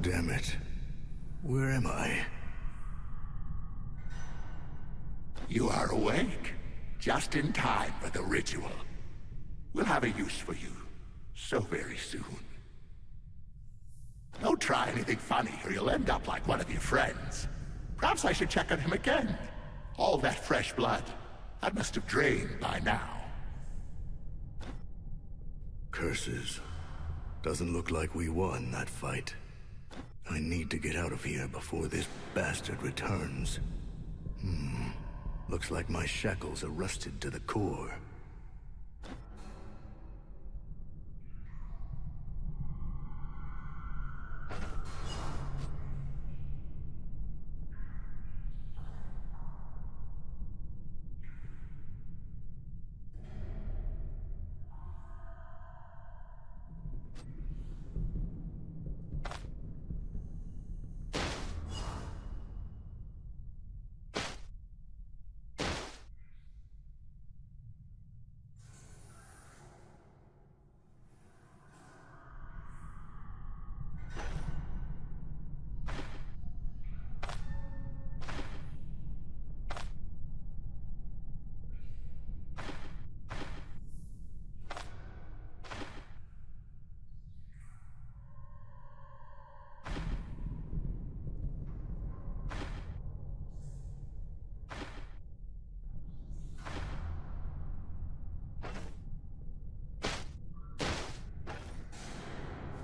Damn it. Where am I? You are awake. Just in time for the ritual. We'll have a use for you. So very soon. Don't try anything funny or you'll end up like one of your friends. Perhaps I should check on him again. All that fresh blood. That must have drained by now. Curses. Doesn't look like we won that fight. I need to get out of here before this bastard returns. Hmm. Looks like my shackles are rusted to the core.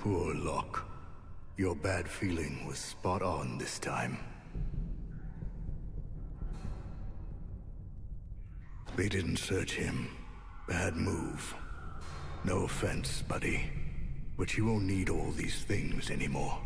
Poor Locke. Your bad feeling was spot on this time. They didn't search him. Bad move. No offense, buddy. But you won't need all these things anymore.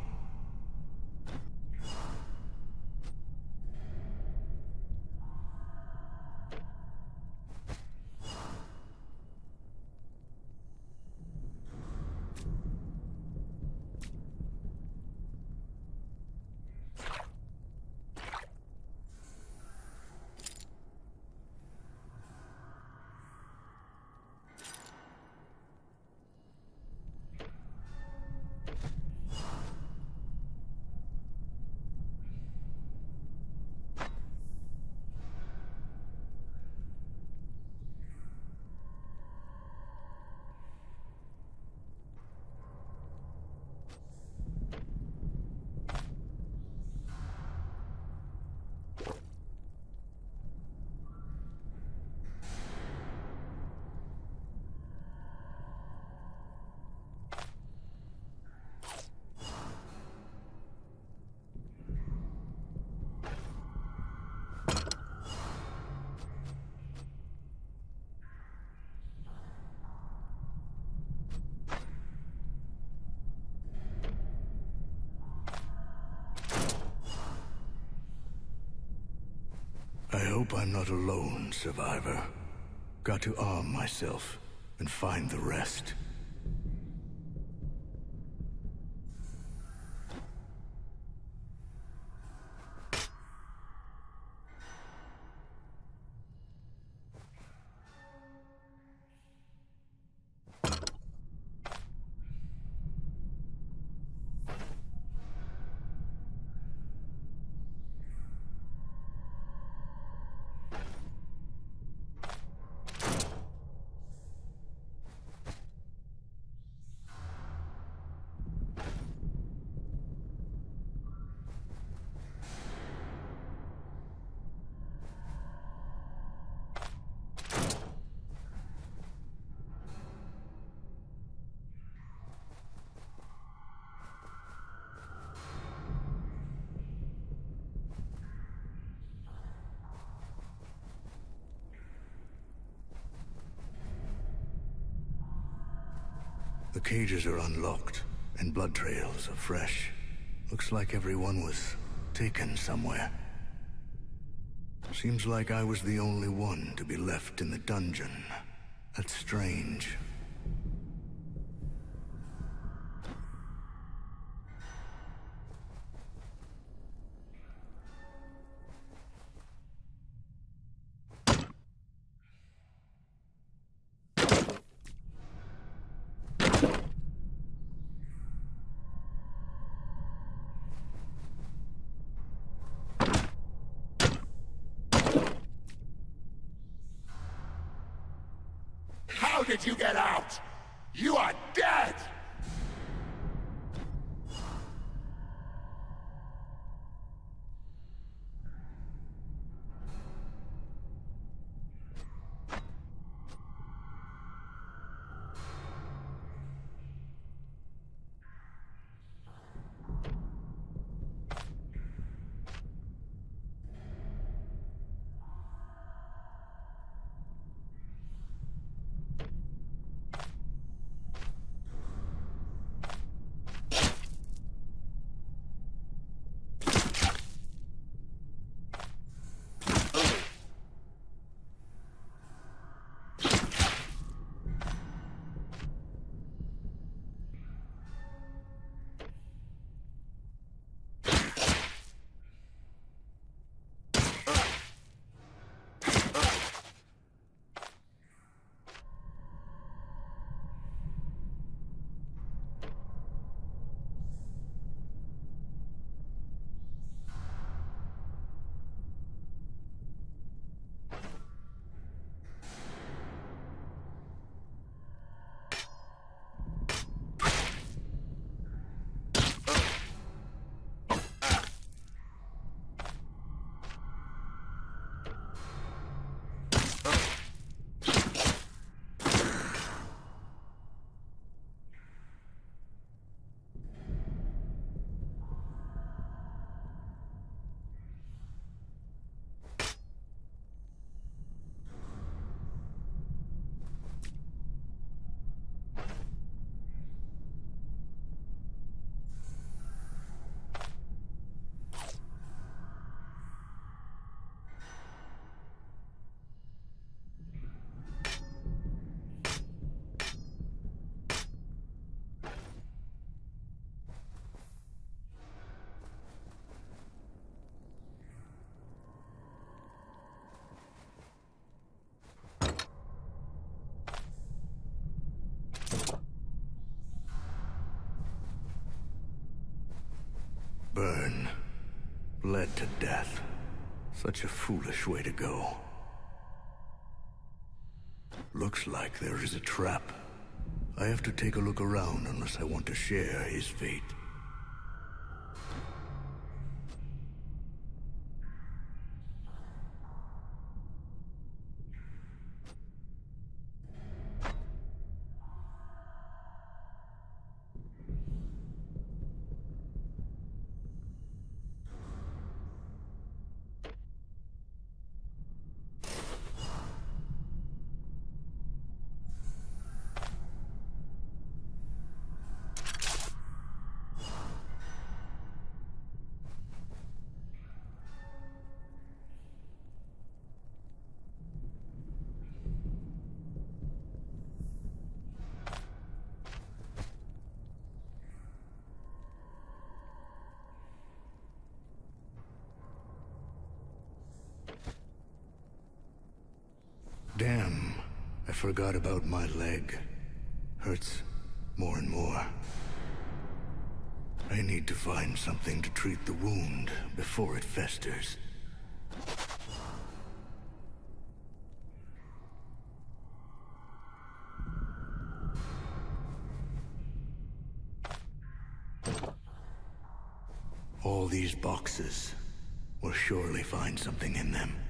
Hope I'm not alone, Survivor. Got to arm myself and find the rest. The cages are unlocked, and blood trails are fresh. Looks like everyone was taken somewhere. Seems like I was the only one to be left in the dungeon. That's strange. Did you get out? You are dead! Bled to death. Such a foolish way to go. Looks like there is a trap. I have to take a look around unless I want to share his fate. Forgot about my leg. Hurts more and more. I need to find something to treat the wound before it festers. All these boxes will surely find something in them.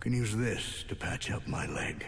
Can use this to patch up my leg.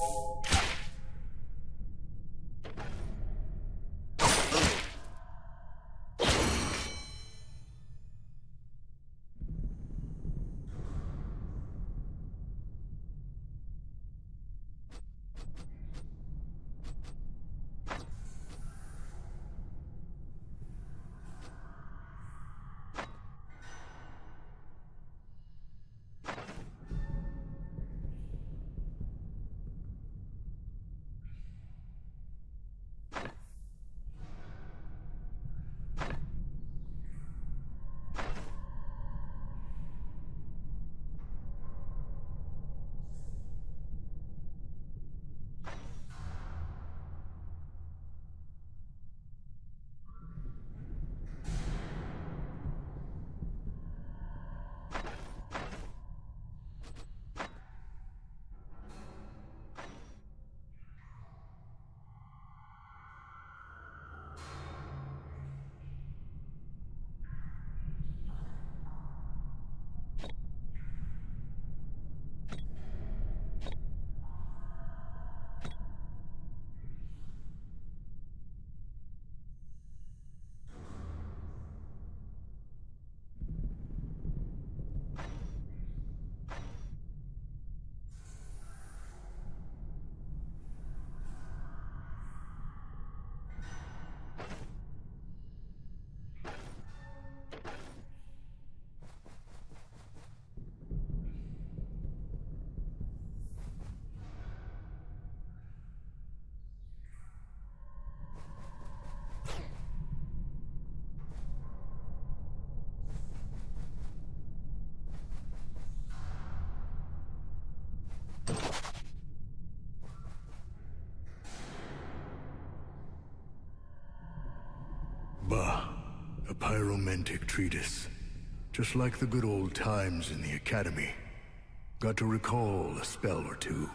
Bah, a pyromantic treatise. Just like the good old times in the Academy. Got to recall a spell or two.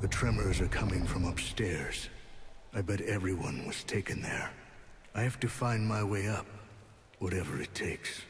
The tremors are coming from upstairs. I bet everyone was taken there. I have to find my way up, whatever it takes.